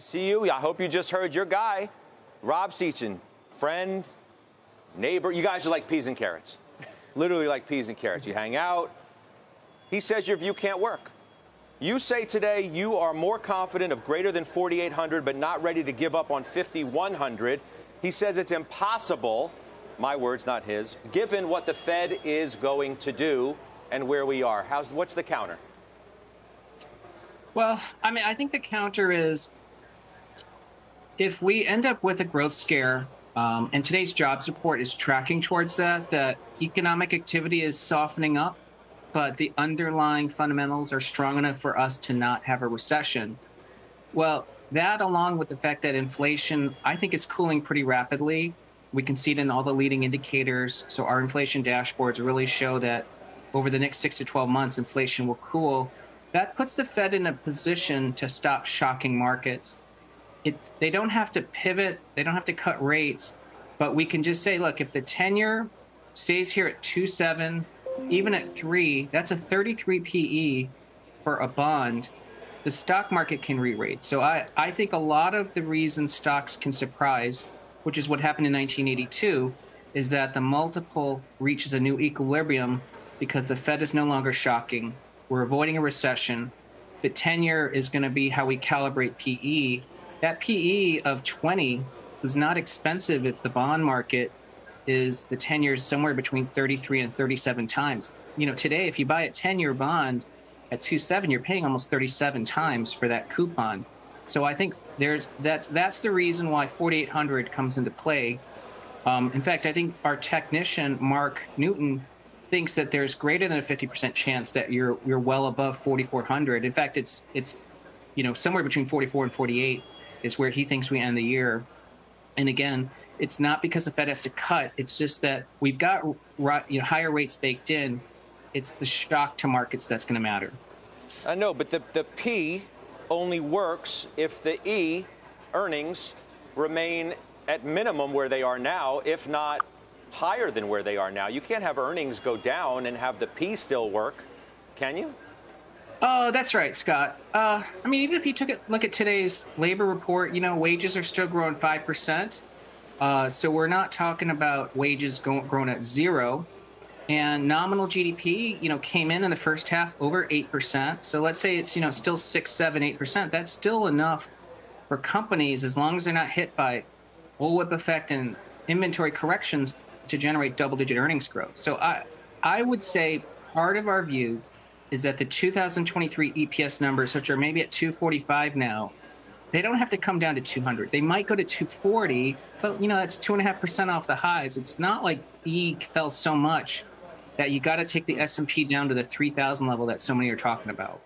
to see you. I hope you just heard your guy, Rob Sechan, friend, neighbor. You guys are like peas and carrots. Literally like peas and carrots. You hang out. He says your view can't work. You say today you are more confident of greater than 4,800, but not ready to give up on 5,100. He says it's impossible, my words, not his, given what the Fed is going to do and where we are. How's, what's the counter? Well, I mean, I think the counter is if we end up with a growth scare, um, and today's jobs report is tracking towards that, that economic activity is softening up, but the underlying fundamentals are strong enough for us to not have a recession. Well, that along with the fact that inflation, I think, is cooling pretty rapidly. We can see it in all the leading indicators. So our inflation dashboards really show that over the next six to 12 months, inflation will cool that puts the Fed in a position to stop shocking markets. It, they don't have to pivot, they don't have to cut rates, but we can just say, look, if the 10-year stays here at 2.7, even at 3, that's a 33 PE for a bond. The stock market can re rate. So I, I think a lot of the reason stocks can surprise, which is what happened in 1982, is that the multiple reaches a new equilibrium because the Fed is no longer shocking we're avoiding a recession. The 10-year is going to be how we calibrate PE. That PE of 20 is not expensive if the bond market is the 10 years somewhere between 33 and 37 times. You know, today, if you buy a 10 year bond at 2.7, you're paying almost 37 times for that coupon. So I think there's that's that's the reason why 4800 comes into play. Um, in fact, I think our technician Mark Newton thinks that there's greater than a 50% chance that you're you're well above 4400 in fact it's it's you know somewhere between 44 and 48 is where he thinks we end the year and again it's not because the fed has to cut it's just that we've got you know higher rates baked in it's the shock to markets that's going to matter i know but the, the p only works if the e earnings remain at minimum where they are now if not higher than where they are now. You can't have earnings go down and have the P still work, can you? Oh, that's right, Scott. Uh, I mean, even if you took a look at today's labor report, you know, wages are still growing 5%. Uh, so we're not talking about wages going, growing at zero. And nominal GDP, you know, came in in the first half over 8%. So let's say it's, you know, still 6, 7, 8%. That's still enough for companies, as long as they're not hit by bullwhip effect and inventory corrections, to generate double digit earnings growth. So I, I would say part of our view is that the 2023 EPS numbers, which are maybe at 245 now, they don't have to come down to 200. They might go to 240, but you know that's two and a half percent off the highs. It's not like E fell so much that you got to take the S&P down to the 3,000 level that so many are talking about.